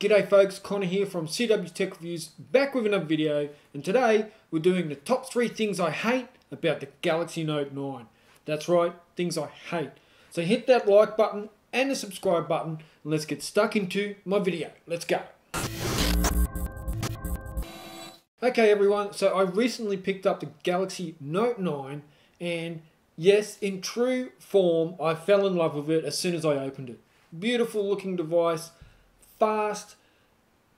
G'day folks, Conor here from CW Tech Reviews, back with another video, and today we're doing the top three things I hate about the Galaxy Note 9. That's right, things I hate. So hit that like button and the subscribe button, and let's get stuck into my video. Let's go. Okay everyone, so I recently picked up the Galaxy Note 9, and yes, in true form, I fell in love with it as soon as I opened it. Beautiful looking device, fast,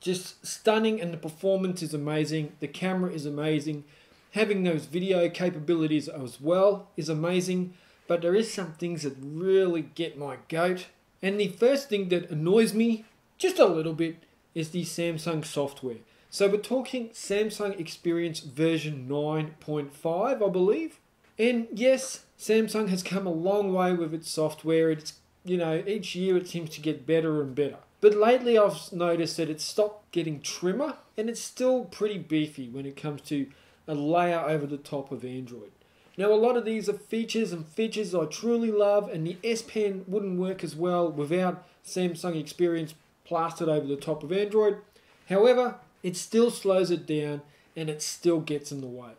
just stunning, and the performance is amazing. The camera is amazing. Having those video capabilities as well is amazing, but there is some things that really get my goat. And the first thing that annoys me just a little bit is the Samsung software. So we're talking Samsung Experience version 9.5, I believe. And yes, Samsung has come a long way with its software. It's you know, each year it seems to get better and better. But lately I've noticed that it's stopped getting trimmer and it's still pretty beefy when it comes to a layer over the top of Android. Now a lot of these are features and features I truly love and the S Pen wouldn't work as well without Samsung Experience plastered over the top of Android. However, it still slows it down and it still gets in the way.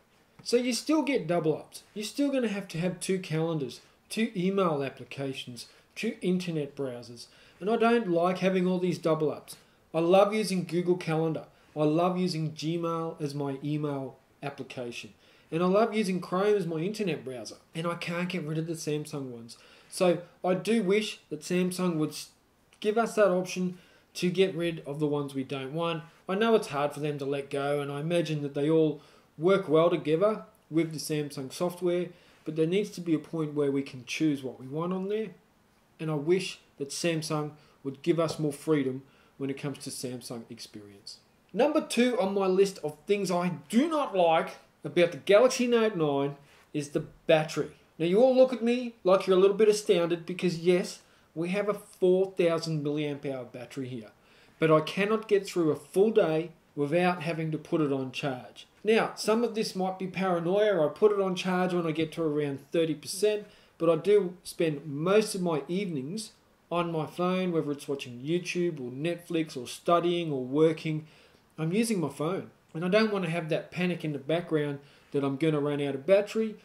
So you still get double ups. You're still going to have to have two calendars, two email applications, two internet browsers. And I don't like having all these double ups. I love using Google Calendar. I love using Gmail as my email application. And I love using Chrome as my internet browser. And I can't get rid of the Samsung ones. So I do wish that Samsung would give us that option to get rid of the ones we don't want. I know it's hard for them to let go, and I imagine that they all work well together with the Samsung software, but there needs to be a point where we can choose what we want on there. And I wish that Samsung would give us more freedom when it comes to Samsung experience. Number two on my list of things I do not like about the Galaxy Note 9 is the battery. Now you all look at me like you're a little bit astounded because yes, we have a 4000 milliamp hour battery here, but I cannot get through a full day without having to put it on charge. Now, some of this might be paranoia. I put it on charge when I get to around 30%, but I do spend most of my evenings on my phone, whether it's watching YouTube or Netflix or studying or working, I'm using my phone. And I don't want to have that panic in the background that I'm going to run out of battery.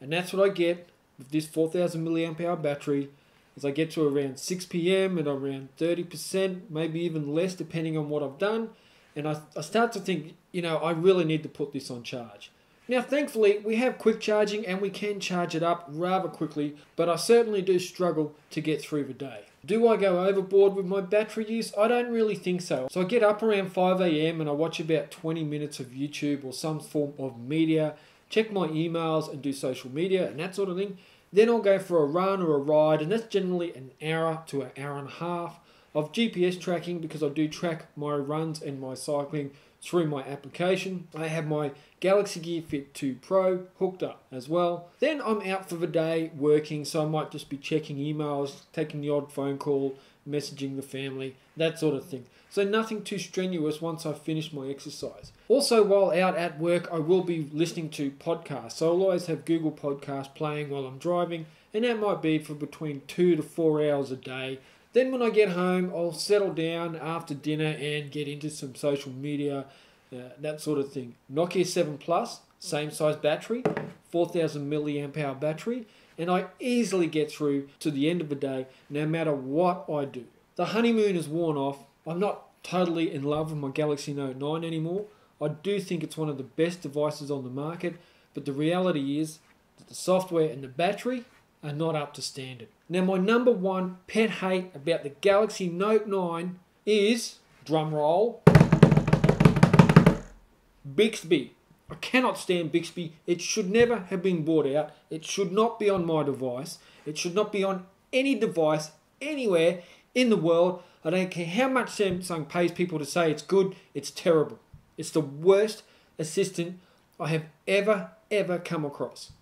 And that's what I get with this 4000 milliamp hour battery. As I get to around 6 p.m. and around 30%, maybe even less depending on what I've done. And I, I start to think, you know, I really need to put this on charge. Now, thankfully, we have quick charging and we can charge it up rather quickly, but I certainly do struggle to get through the day. Do I go overboard with my battery use? I don't really think so. So I get up around 5am and I watch about 20 minutes of YouTube or some form of media, check my emails and do social media and that sort of thing. Then I'll go for a run or a ride, and that's generally an hour to an hour and a half of GPS tracking because I do track my runs and my cycling through my application. I have my Galaxy Gear Fit 2 Pro hooked up as well. Then I'm out for the day working, so I might just be checking emails, taking the odd phone call, messaging the family, that sort of thing. So nothing too strenuous once I've finished my exercise. Also, while out at work, I will be listening to podcasts. So I'll always have Google Podcasts playing while I'm driving, and that might be for between two to four hours a day. Then when I get home, I'll settle down after dinner and get into some social media, uh, that sort of thing. Nokia 7 Plus, same size battery, 4000 milliamp hour battery, and I easily get through to the end of the day no matter what I do. The honeymoon is worn off. I'm not totally in love with my Galaxy Note 9 anymore. I do think it's one of the best devices on the market, but the reality is that the software and the battery are not up to standard. Now, my number one pet hate about the Galaxy Note 9 is, drum roll, Bixby. I cannot stand Bixby. It should never have been bought out. It should not be on my device. It should not be on any device anywhere in the world. I don't care how much Samsung pays people to say it's good, it's terrible. It's the worst assistant I have ever, ever come across.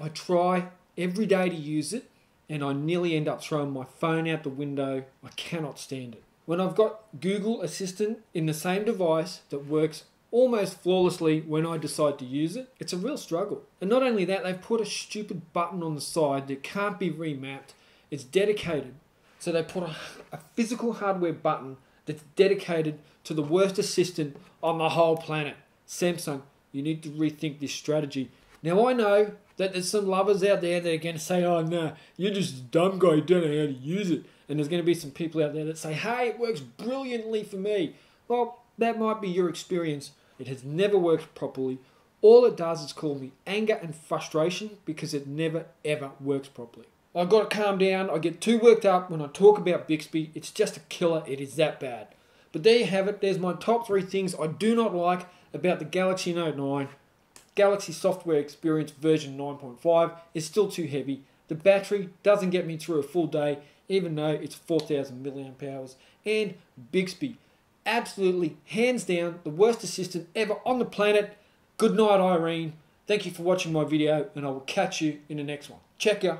I try every day to use it, and I nearly end up throwing my phone out the window. I cannot stand it. When I've got Google Assistant in the same device that works almost flawlessly when I decide to use it, it's a real struggle. And not only that, they've put a stupid button on the side that can't be remapped. It's dedicated. So they put a, a physical hardware button that's dedicated to the worst assistant on the whole planet. Samsung, you need to rethink this strategy. Now I know that there's some lovers out there that are going to say, oh no, you're just a dumb guy, don't know how to use it. And there's going to be some people out there that say, hey, it works brilliantly for me. Well, that might be your experience. It has never worked properly. All it does is call me anger and frustration because it never ever works properly. I've got to calm down. I get too worked up when I talk about Bixby. It's just a killer. It is that bad. But there you have it. There's my top three things I do not like about the Galaxy Note 9. Galaxy Software Experience version 9.5 is still too heavy. The battery doesn't get me through a full day, even though it's 4000 milliamp hours. And Bixby, absolutely, hands down, the worst assistant ever on the planet. Good night, Irene. Thank you for watching my video, and I will catch you in the next one. Check ya.